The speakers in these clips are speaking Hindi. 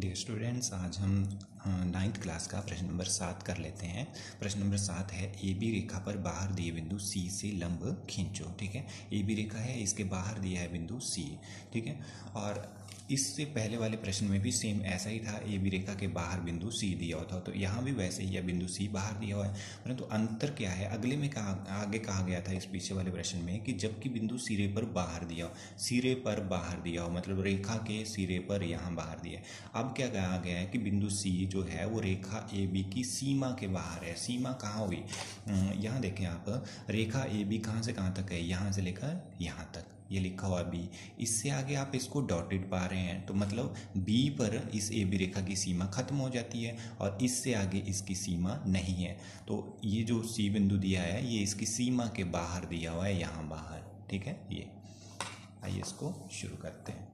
डियर स्टूडेंट्स आज हम नाइन्थ क्लास का प्रश्न नंबर सात कर लेते हैं। प्रश्न नंबर सात है ए बी रेखा पर बाहर दिए बिंदु सी से लंब खींचो, ठीक है? ए बी रेखा है, इसके बाहर दिया है बिंदु सी ठीक है? और इससे पहले वाले प्रश्न में भी सेम ऐसा ही था ए बी रेखा के बाहर बिंदु सी दिया था तो यहाँ भी वैसे ही यह बिंदु सी बाहर दिया हुआ है। परंतु तो अंतर क्या है? अगले में कहा, आगे कहा गया था इस पीछे वाले प्रश्न में कि जबकि बिंदु सिरे पर बाहर दिया हो, सिरे पर बाहर दिया हो मतलब रेखा के सिरे पर यहाँ बाहर दिया अब क्या कहा गया है कि बिंदु सी जो है, वो रेखा ए बी की सीमा के बाहर है। सीमा कहाँ हुई? यहाँ देखें आप, रेखा ए बी कहाँ से कहाँ तक है? यहाँ से लेकर यहाँ तक। ये लिखा हुआ बी इससे आगे आप इसको डॉटेड पा रहे हैं तो मतलब बी पर इस ए बी रेखा की सीमा खत्म हो जाती है और इससे आगे इसकी सीमा नहीं है। तो ये जो सी बिंदु दिया है, ये इसकी सीमा के बाहर दिया हुआ है, यहाँ बाहर, ठीक है? ये। आइए इसको शुरू करते हैं।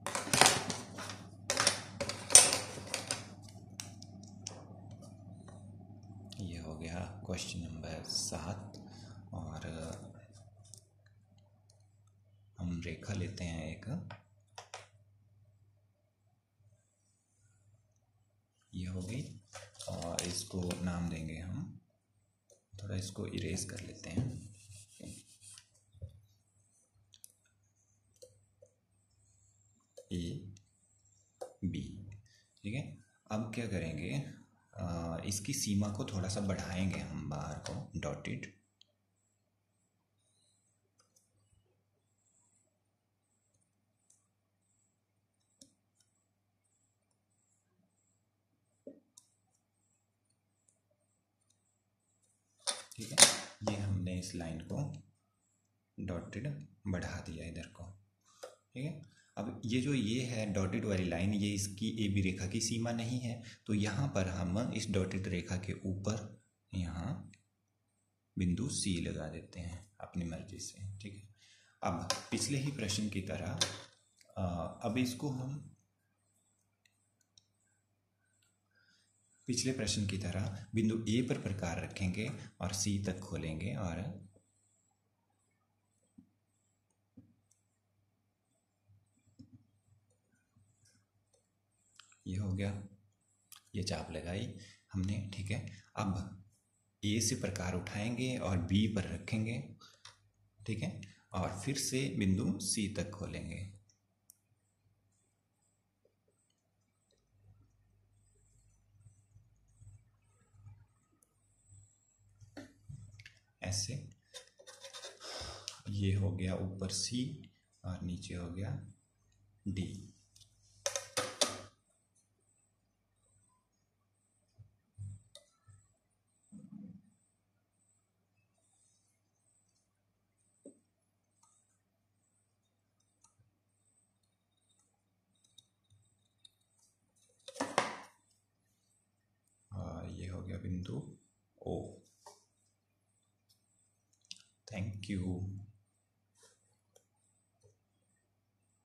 ये हो गया क्वेश्चन नंबर सात और रेखा लेते हैं एक। ये हो गई और इसको नाम देंगे हम। थोड़ा इसको इरेज कर लेते हैं। ए बी ठीक है? अब क्या करेंगे? आ, इसकी सीमा को थोड़ा सा बढ़ाएँगे हम बाहर को डॉटेड ठीक है? ये हमने इस लाइन को डॉटेड बढ़ा दिया इधर को। ठीक है? अब ये जो ये है डॉटेड वाली लाइन, ये इसकी ए बी रेखा की सीमा नहीं है तो यहाँ पर हम इस डॉटेड रेखा के ऊपर यहाँ बिंदु सी लगा देते हैं, अपनी मर्ज़ी से। ठीक है? अब पिछले ही प्रश्न की तरह अब इसको हम पिछले प्रश्न की तरह बिंदु ए पर प्रकार रखेंगे और सी तक खोलेंगे और ये हो गया। ये चाप लगाई हमने, ठीक है। अब ए से प्रकार उठाएँगे और बी पर रखेंगे, ठीक है। और फिर से बिंदु सी तक खोलेंगे। ऐसे। ये हो गया ऊपर सी और नीचे हो गया डी ये हो गया बिंदु ओ Thank you.